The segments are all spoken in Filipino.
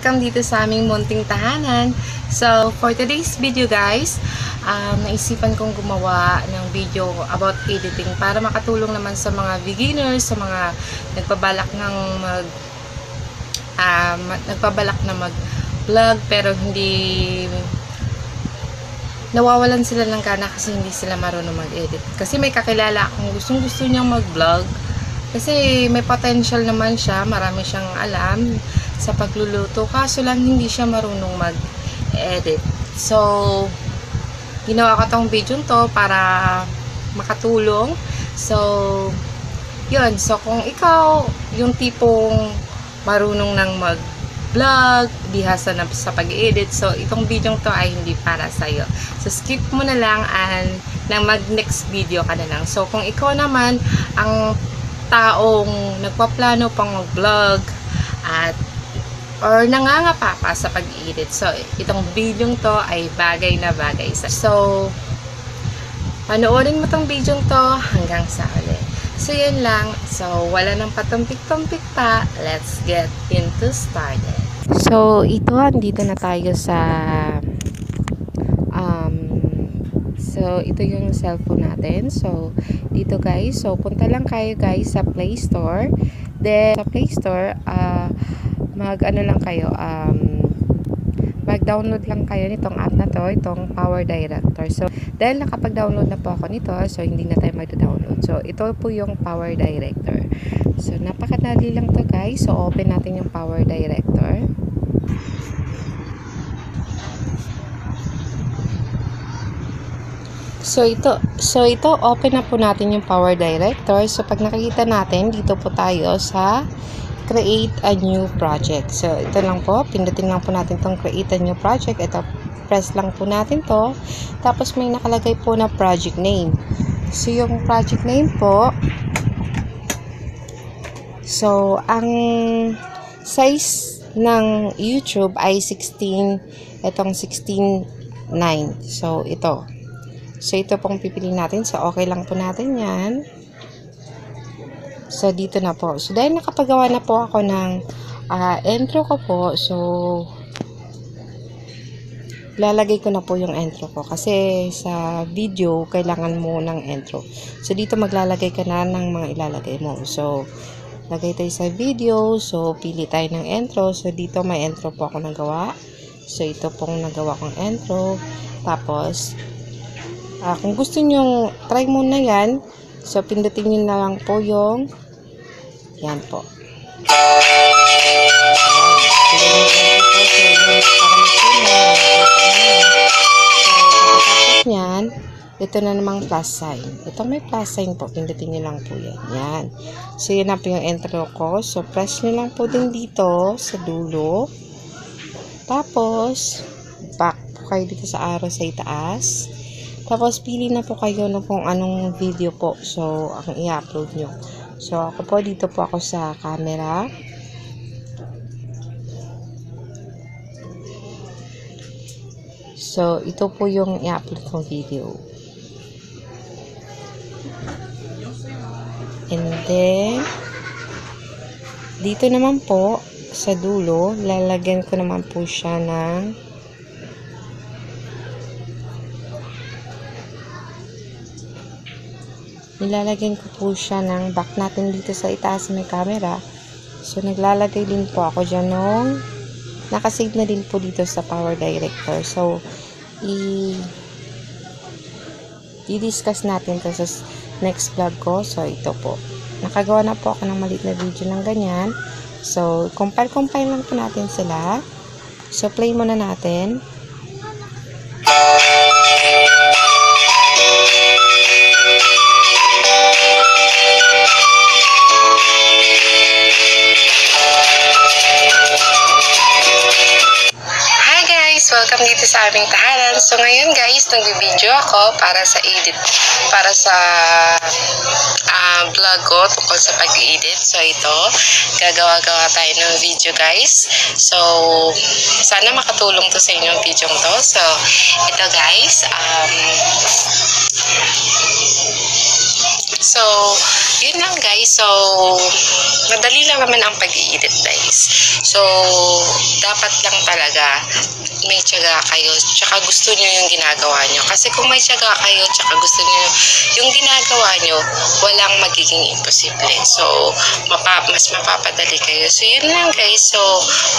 welcome dito sa aming munting tahanan. So, for today's video guys, um, naisipan kong gumawa ng video about editing para makatulong naman sa mga beginners, sa mga nagpabalak ng mag um, nagpabalak na mag vlog pero hindi nawawalan sila ng gana kasi hindi sila marunong mag-edit. Kasi may kakilala akong gustong gusto niyang mag-vlog kasi may potential naman siya, marami siyang alam sa pagluluto. Kaso lang hindi siya marunong mag-edit. So, ginawa ko tong video to para makatulong. So, yun. So, kung ikaw yung tipong marunong nang mag-vlog, bihasa na sa pag-edit, so itong video to ay hindi para sa'yo. So, skip mo na lang and na mag-next video ka na lang. So, kung ikaw naman ang taong nagpaplano pang mag-vlog at or nangangapa pa sa pag-edit. So, itong video to ay bagay na bagay sa. So, panoorin mo tong video to hanggang sa uli. So, yun lang. So, wala nang patumpik-tumpik pa. Let's get into started. So, ito, andito na tayo sa um, So, ito yung cellphone natin. So, dito guys. So, punta lang kayo guys sa Play Store. Then, sa Play Store, uh, mag, ano lang kayo, um, mag-download lang kayo nitong app na to, itong Power Director. So, dahil nakapag-download na po ako nito, so hindi na tayo mag-download. So, ito po yung Power Director. So, napakadali lang to guys. So, open natin yung Power Director. So ito, so ito open na po natin yung Power Director. So pag nakikita natin, dito po tayo sa create a new project. So ito lang po, pindutin lang po natin tong create a new project. Ito press lang po natin to. Tapos may nakalagay po na project name. So yung project name po So ang size ng YouTube ay 16 itong 16.9. So ito So, ito pong pipili natin. So, okay lang po natin yan. So, dito na po. So, dahil nakapagawa na po ako ng uh, intro ko po. So, lalagay ko na po yung intro ko. Kasi sa video, kailangan mo ng intro. So, dito maglalagay ka na ng mga ilalagay mo. So, lagay tayo sa video. So, pili tayo ng intro. So, dito may intro po ako nagawa. So, ito pong nagawa kong intro. Tapos, Uh, kung gusto nyo, try muna yan. So, pindutin nyo na lang po yung yan po. Yan. Ito na namang plus sign. Ito may plus sign po. Pindutin nyo lang po yan. Yan. So, yun na po yung intro ko. So, press nyo lang po din dito sa dulo. Tapos, back po kayo dito sa arrow sa itaas. Tapos, pili na po kayo ng kung anong video po. So, ang i-upload nyo. So, ako po, dito po ako sa camera. So, ito po yung i-upload kong video. And then, dito naman po, sa dulo, lalagyan ko naman po siya ng nilalagyan ko po siya ng back natin dito sa itaas may camera. So, naglalagay din po ako dyan nung nakasave na din po dito sa Power Director. So, i i-discuss natin to sa next vlog ko. So, ito po. Nakagawa na po ako ng maliit na video ng ganyan. So, compile-compile lang po natin sila. So, play muna natin. Dito sa aming tahanan. So ngayon guys, nagbi-video ako para sa edit, para sa uh, vlog ko tungkol sa pag-edit. So ito, gagawa-gawa tayo ng video guys. So sana makatulong to sa inyo video to. So ito guys, um, So, yun lang guys. So, madali lang naman ang pag-i-edit guys. So, dapat lang talaga may tiyaga kayo, tsaka gusto nyo yung ginagawa nyo. Kasi kung may tiyaga kayo, tsaka gusto nyo yung ginagawa nyo, walang magiging imposible. So, mapa, mas mapapadali kayo. So, yun lang guys. So,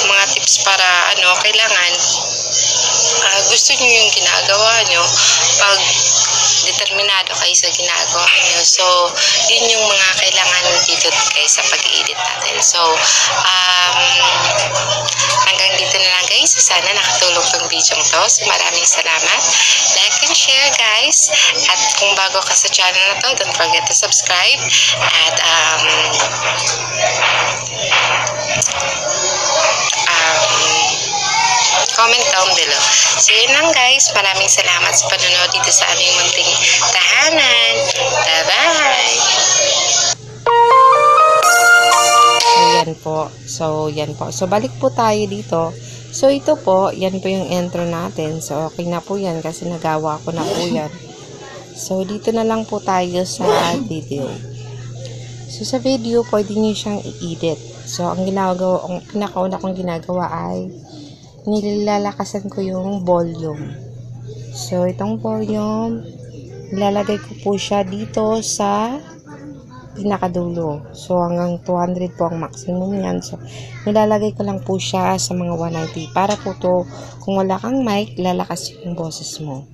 mga tips para, ano, kailangan, uh, gusto nyo yung ginagawa nyo, pag determinado kayo sa ginagawa nyo. So, yun yung mga kailangan dito guys sa pag-edit natin. So, um, hanggang dito na lang guys. Sana nakatulong tong video to. So, maraming salamat. Like and share guys. At kung bago ka sa channel na to, don't forget to subscribe. At, um, comment down below. So, yun lang guys. Maraming salamat sa panonood dito sa aming munting tahanan. Bye-bye! So, yan po. So, yan po. So, balik po tayo dito. So, ito po, yan po yung intro natin. So, okay na po yan kasi nagawa ko na po yan. So, dito na lang po tayo sa video. So, sa video, pwede nyo siyang i-edit. So, ang ginagawa, ang pinakauna kong ginagawa ay nilalakasan ko yung volume. So, itong volume, nilalagay ko po siya dito sa pinakadulo. So, hanggang 200 po ang maximum yan. So, nilalagay ko lang po siya sa mga 190. Para po to, kung wala kang mic, lalakas yung boses mo.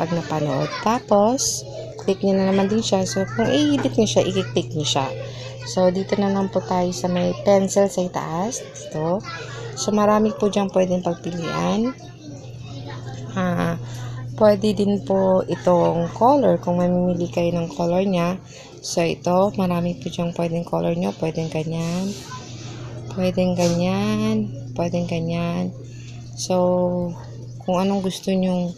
Pag napanood. Tapos, click nyo na naman din siya. So, kung i-edit nyo siya, i-click nyo siya. So, dito na lang po tayo sa may pencil sa itaas. Dito. So, marami po dyan pwedeng pagpilian. Ah, pwede din po itong color kung mamimili kayo ng color niya. So, ito, marami po dyan pwedeng color nyo. Pwedeng ganyan. Pwedeng ganyan. Pwedeng ganyan. So, kung anong gusto nyong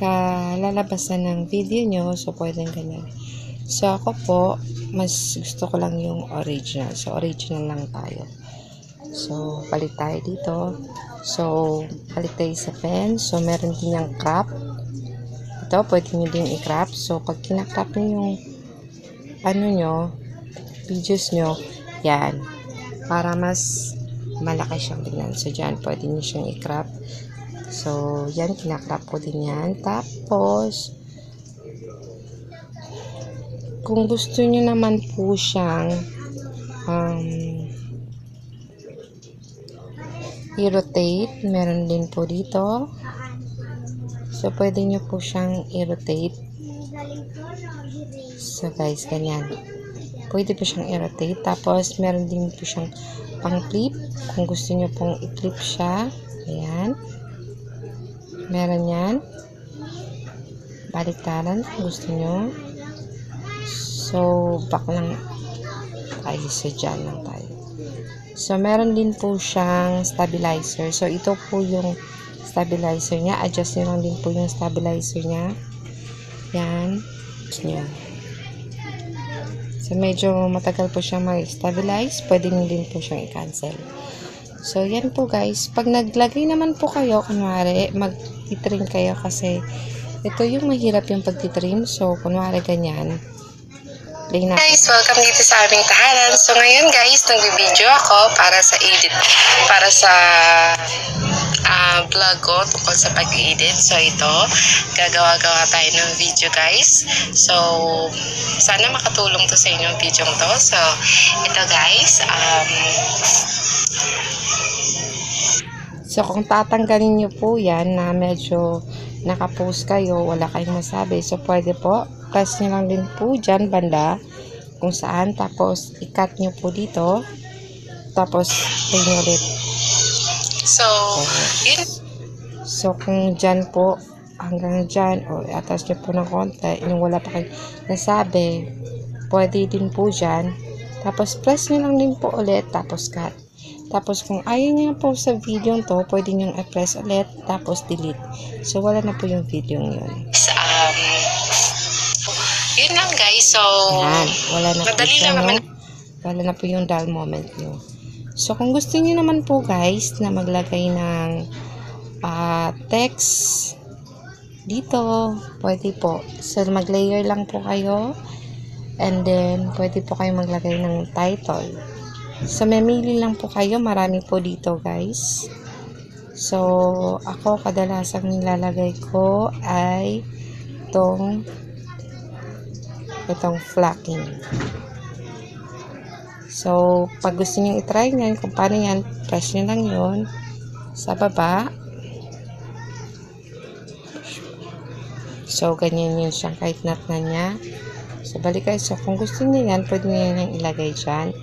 kalalabasan ng video nyo, so pwedeng ganyan. So, ako po, mas gusto ko lang yung original. So, original lang tayo. So, palit tayo dito. So, palit tayo sa pen. So, meron din yung crop. Ito, pwede nyo din i-crop. So, pag kinakrop nyo yung ano nyo, videos nyo, yan. Para mas malaki siyang tingnan. So, dyan, pwede nyo siyang i-crop. So, yan, kinakrop ko din yan. Tapos, kung gusto nyo naman po siyang um, i-rotate, meron din po dito. So, pwede nyo po siyang i-rotate. So, guys, ganyan. Pwede po siyang i-rotate. Tapos, meron din po siyang pang-clip. Kung gusto nyo pong i-clip siya. Ayan. Meron yan. Baliktaran kung gusto nyo. So, back lang tayo sa dyan lang tayo. So, meron din po siyang stabilizer. So, ito po yung stabilizer niya. Adjust nyo lang din po yung stabilizer niya. Yan. Yan. So, medyo matagal po siyang mag-stabilize. Pwede nyo din po siyang i-cancel. So, yan po guys. Pag naglagay naman po kayo, kunwari, mag-titrim kayo kasi ito yung mahirap yung pag-titrim. So, kunwari ganyan play natin. Guys, welcome dito sa aming tahanan. So ngayon guys, nag-video ako para sa edit, para sa uh, vlog ko tungkol sa pag-edit. So ito, gagawa-gawa tayo ng video guys. So, sana makatulong to sa inyong video to. So, ito guys, um, So, kung tatanggalin nyo po yan na medyo nakapost kayo, wala kayong masabi. So, pwede po, press nyo lang din po dyan, banda, kung saan. Tapos, i-cut nyo po dito. Tapos, play nyo ulit. So, yun. So, kung dyan po, hanggang dyan, o atas nyo po ng konti, yung wala pa kayo nasabi, pwede din po dyan. Tapos, press nyo lang din po ulit, tapos cut. Tapos, kung ayaw niya po sa video to, pwede nyo i-press ulit, tapos delete. So, wala na po yung video yun. Um, yun lang guys. So, Yan, wala na madali po lang naman. Wala na po yung dull moment nyo. So, kung gusto niyo naman po guys na maglagay ng uh, text dito, pwede po. So, mag-layer lang po kayo. And then, pwede po kayo maglagay ng title. So, mamili lang po kayo. Marami po dito, guys. So, ako kadalasang nilalagay ko ay itong itong flocking. So, pag gusto niyo i-try niyan, kung paano yan, press nyo lang yun sa baba. So, ganyan yun siya kahit nat na niya. So, balik kayo. So, kung gusto niyo yan, pwede niyo yan ilagay dyan.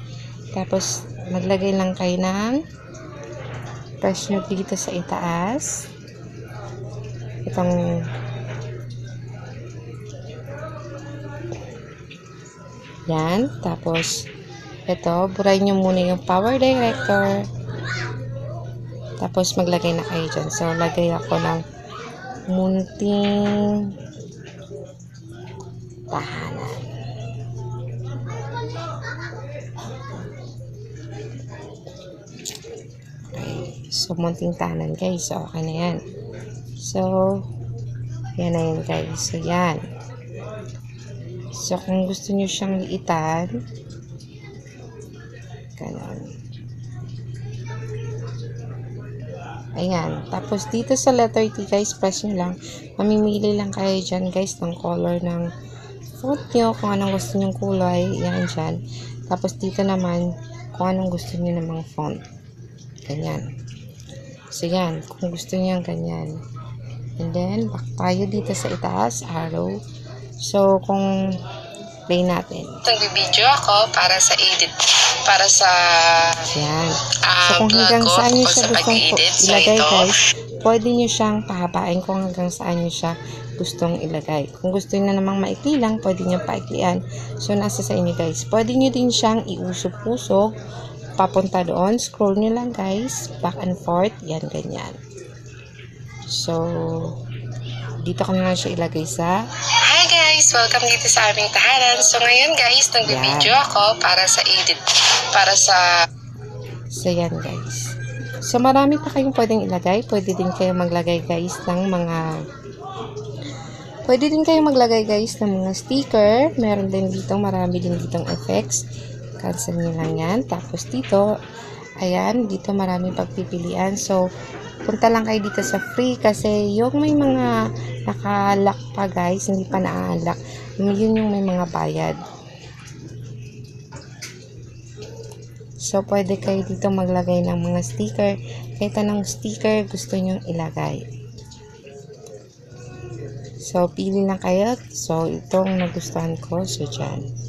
Tapos, maglagay lang kayo ng press nyo dito sa itaas. Itong yan. Tapos, ito, buray nyo muna yung power director. Tapos, maglagay na kayo dyan. So, lagay ako ng munting tahanan. So, munting tahanan guys. So, okay na yan. So, yan na yan guys. So, yan. So, kung gusto nyo siyang liitan, ganon. Ayan. Tapos, dito sa letter T, guys, press nyo lang. Mamimili lang kayo dyan, guys, ng color ng font nyo. Kung anong gusto nyong kulay, yan dyan. Tapos, dito naman, kung anong gusto nyo namang font. Ganyan. So, yan. Kung gusto nyo ganyan. And then, back tayo dito sa itaas, arrow. So, kung play natin. Nagbibideo ako para sa edit, para sa Yan. ah, So, kung vlog hanggang ko saan nyo siya sa gustong. So, ilagay, ito, guys, pwede nyo siyang pahabain kung hanggang saan nyo siya gustong ilagay. Kung gusto nyo na namang maikli lang, pwede nyo paiklian. So, nasa sa inyo, guys. Pwede nyo din siyang iusog-usog, papunta doon. Scroll nyo lang, guys. Back and forth. Yan, ganyan. So, dito ko na lang siya ilagay sa Hi guys! Welcome dito sa aming tahanan. So ngayon guys, nagbibideo ako para sa edit, para sa So, yan guys. So, marami pa kayong pwedeng ilagay. Pwede din kayo maglagay guys ng mga Pwede din kayo maglagay guys ng mga sticker. Meron din dito, marami din ditong effects. Cancel nyo lang yan. Tapos dito, ayan, dito marami pagpipilian. So, punta lang kayo dito sa free kasi yung may mga nakalock pa guys, hindi pa na-unlock. Yun yung may mga bayad. So, pwede kayo dito maglagay ng mga sticker. Kahit anong sticker gusto nyong ilagay. So, pili lang kayo. So, itong nagustuhan ko. So, dyan.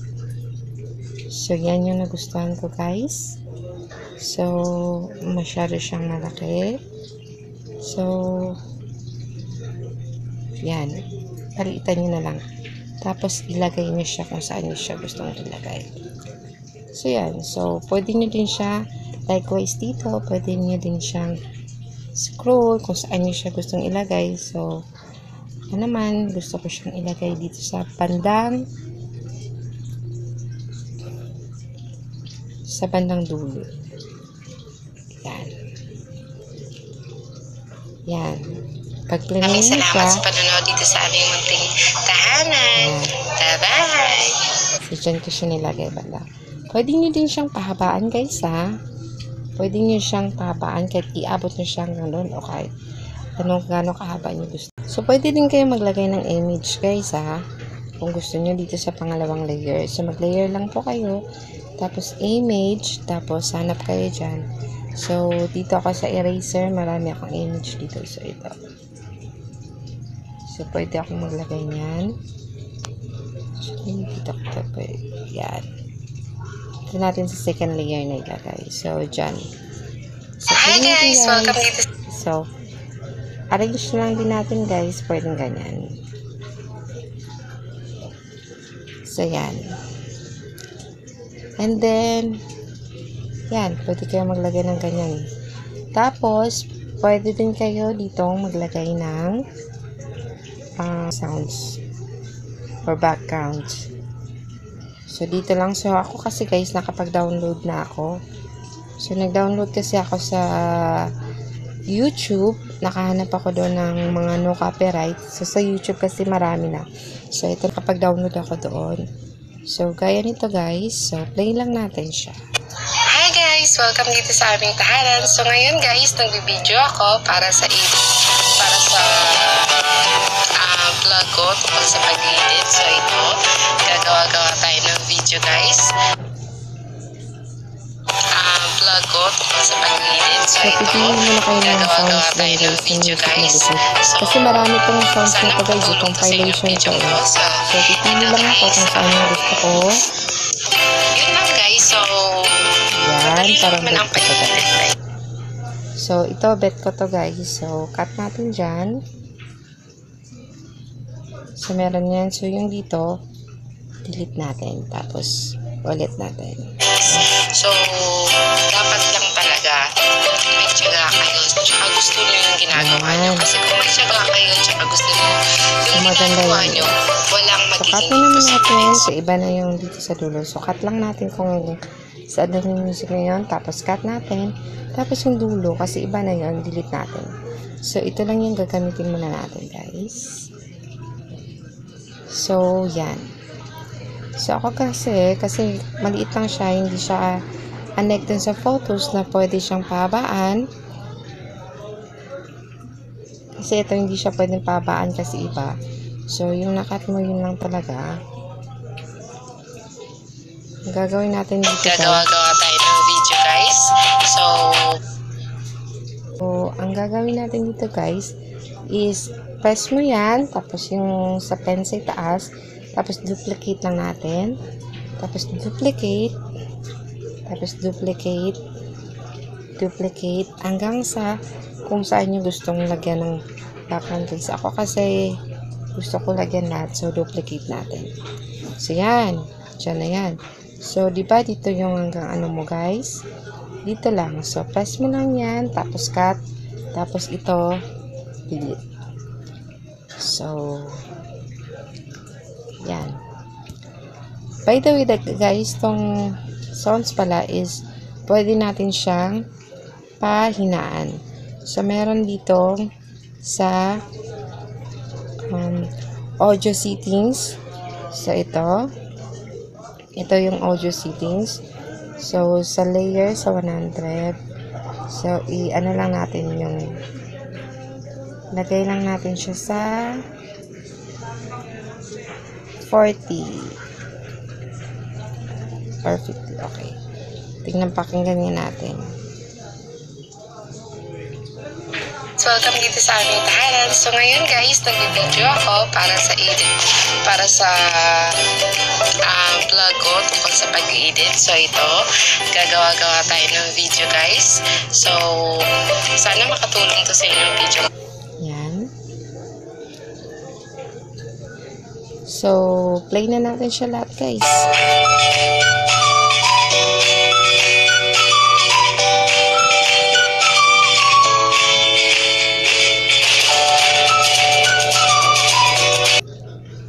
So, yan yung nagustuhan ko, guys. So, masyado siyang malaki. So, yan. Palitan nyo na lang. Tapos, ilagay nyo siya kung saan nyo siya gustong ilagay. So, yan. So, pwede nyo din siya, likewise dito, pwede nyo din siyang scroll kung saan nyo siya gustong ilagay. So, ano naman, gusto ko siyang ilagay dito sa bandang sa bandang dulo. Yan. Yan. Pag Maraming salamat siya, sa panonood dito sa aming munting tahanan. Bye-bye! So, dyan ko siya nilagay bala. Pwede nyo din siyang pahabaan, guys, ha? Pwede nyo siyang pahabaan kahit iabot nyo siya hanggang doon o kahit anong gano'ng kahaba nyo gusto. So, pwede din kayo maglagay ng image, guys, ha? Kung gusto nyo dito sa pangalawang layer. So, mag-layer lang po kayo. Tapos, image. Tapos, hanap kayo dyan. So, dito ako sa eraser. Marami akong image dito. So, ito. So, pwede akong maglagay niyan. Actually, dito ko ito pwede. Yan. Ito natin sa second layer na ilagay. So, dyan. So, Hi guys! din, Welcome dito So, arrange lang din natin guys. Pwedeng ganyan. So, yan. And then, yan. Pwede kayo maglagay ng ganyan. Tapos, pwede din kayo ditong maglagay ng ah, sounds or background. So, dito lang. So, ako kasi guys, nakapag-download na ako. So, nag-download kasi ako sa YouTube. Nakahanap ako doon ng mga no copyright. So, sa YouTube kasi marami na. So, ito nakapag-download ako doon. So, gaya nito guys. So, play lang natin siya. Hi guys! Welcome dito sa aming tahanan. So ngayon guys, nagbibideo ako para sa para sa ah, vlog ko tungkol sa pag-edit. So ito, gagawa-gawa tayo ng video guys. Ah, vlog ko tungkol sa muna kayo ng gagawa-gawa tayo ng video guys. na. So, Kasi marami pong sounds sana nito guys. makatulong Yung to sa inyong compilation ko. ko. eh. So, pipili lang ako kung saan yung gusto ko. Yun lang guys. So, Yan, parang bet ko to guys. So, ito, bet ko to guys. So, cut natin dyan. So, meron yan. So, yung dito, delete natin. Tapos, ulit natin. So, dapat lang talaga may tiyaga kayo tsaka gusto nyo yung ginagawa nyo. Kasi kung may tiyaga kayo tsaka gusto nyo yung Maganda ginagawa yun. nyo, walang magiging na naman natin. So, iba na yung dito sa dulo. Cut lang natin kung saan na yung music na yun. Tapos, cut natin. Tapos, yung dulo, kasi iba na yun, delete natin. So, ito lang yung gagamitin muna natin, guys. So, yan. So, ako kasi, kasi maliit lang siya, hindi siya connect dun sa photos na pwede siyang pahabaan. Kasi ito hindi siya pwedeng pahabaan kasi iba. So, yung nakat mo, yun lang talaga. Gagawin natin dito. Gagawa-gawa tayo ng video guys. So, So, ang gagawin natin dito guys is press mo yan, tapos yung sa pen sa taas, tapos duplicate lang natin. Tapos duplicate, tapos duplicate, duplicate, hanggang sa kung saan nyo gustong lagyan ng background guys. Ako kasi gusto ko lagyan lahat, so duplicate natin. So, yan. Diyan na yan. So, di ba dito yung hanggang ano mo guys? Dito lang. So, press mo lang yan. Tapos cut. Tapos ito, delete. So, yan. By the way, guys, tong sounds pala is pwede natin siyang pahinaan. So, meron dito sa um, audio settings. So, ito. Ito yung audio settings. So, sa layer, sa 100. So, i-ano lang natin yung lagay lang natin siya sa 40 or 50. Okay. Tingnan pakinggan nga natin. So, welcome dito sa aming tahanan. So, ngayon guys, nagbibideo ako para sa edit, para sa ah, vlog ko tungkol sa pag-edit. So, ito, gagawa-gawa tayo ng video guys. So, sana makatulong to sa inyong video. Yan. So, play na natin siya lahat, guys.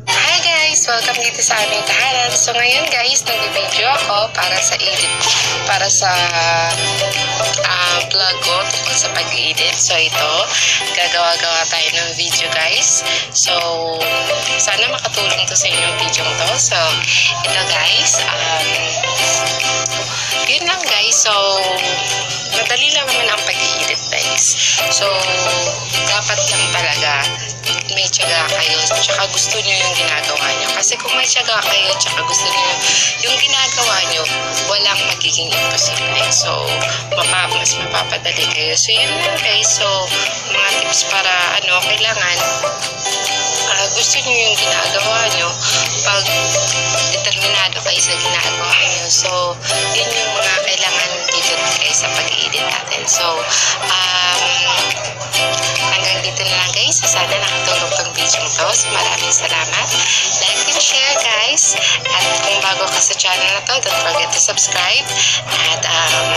Hi guys! Welcome dito sa aming tahanan. So ngayon guys, nagbibideo ako para sa edit, para sa ah, vlog ko tungkol sa pag-edit. So ito, gagawa-gawa tayo ng video guys. So, to sa inyong video to. So, ito guys, um, yun lang guys. So, madali lang naman ang pag-edit guys. So, dapat lang talaga may tiyaga kayo tsaka gusto nyo yung ginagawa nyo. Kasi kung may tiyaga kayo tsaka gusto nyo yung ginagawa nyo, walang magiging imposible. So, mapa, mas mapapadali kayo. So, yun lang guys. So, mga tips para ano, kailangan ah, gusto nyo yung ginagawa nyo pag determinado kayo sa ginagawa nyo. So, yun yung mga kailangan dito guys sa pag-edit natin. So, um, hanggang dito na lang guys. Sana nakatulong So, maraming salamat. Like and share guys. At kung bago ka sa channel na to, don't forget to subscribe. At um,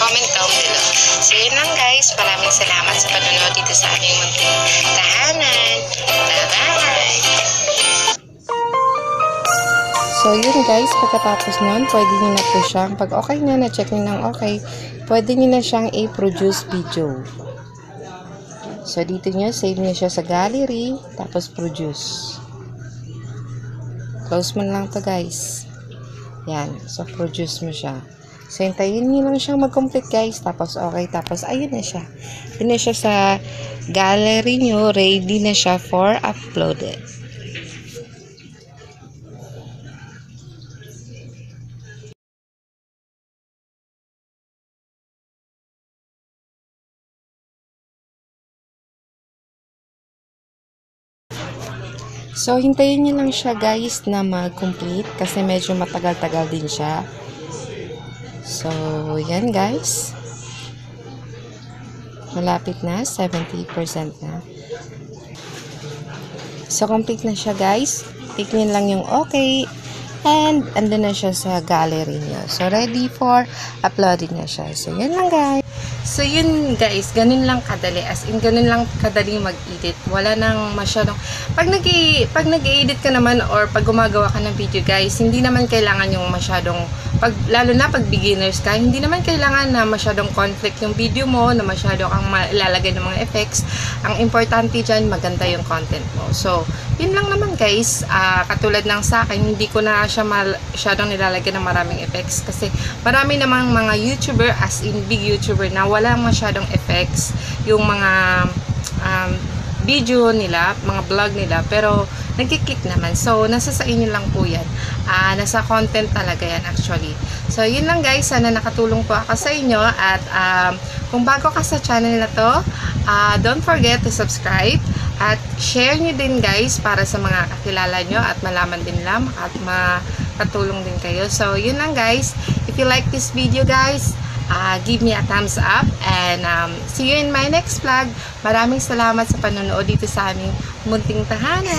comment down below. So, yun lang guys. Maraming salamat sa panonood dito sa aming munting tahanan. Bye-bye! So, yun guys, pagkatapos nun, pwede nyo na po siyang, pag okay na, na-check nyo ng okay, pwede nyo na siyang i-produce video. So, dito nyo, save nyo siya sa gallery, tapos produce. Close mo lang to guys. Yan. So, produce mo siya. So, hintayin nyo lang siyang mag-complete guys. Tapos, okay. Tapos, ayun na siya. Yun na siya sa gallery nyo. Ready na siya for uploaded. So, hintayin nyo lang siya guys na mag-complete kasi medyo matagal-tagal din siya. So, yan guys. Malapit na, 70% na. So, complete na siya guys. Click lang yung okay. And, andun na siya sa gallery nyo. So, ready for uploading na siya. So, yan lang guys. So, yun guys, ganun lang kadali. As in, ganun lang kadali mag-edit. Wala nang masyadong... Pag nag pag nag-edit ka naman or pag gumagawa ka ng video guys, hindi naman kailangan yung masyadong... Pag, lalo na pag beginners ka, hindi naman kailangan na masyadong conflict yung video mo, na masyado kang ilalagay ng mga effects. Ang importante dyan, maganda yung content mo. So, yun lang naman guys. Ah, katulad ng sa akin, hindi ko na siya masyadong nilalagyan ng maraming effects kasi marami namang mga YouTuber as in big YouTuber na wala masyadong effects yung mga um, video nila, mga vlog nila pero nagkiklik naman. So, nasa sa inyo lang po yan. Ah, nasa content talaga yan actually. So, yun lang guys. Sana nakatulong po ako sa inyo at um, kung bago ka sa channel na to, ah, don't forget to subscribe at share nyo din guys para sa mga kakilala nyo at malaman din nila at makatulong din kayo. So, yun lang guys. If you like this video guys, uh, give me a thumbs up and um, see you in my next vlog. Maraming salamat sa panonood dito sa aming munting tahanan.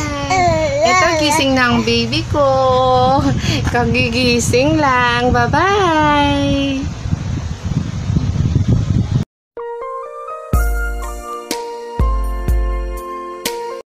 Ito, gising ng baby ko. Kagigising lang. Bye-bye!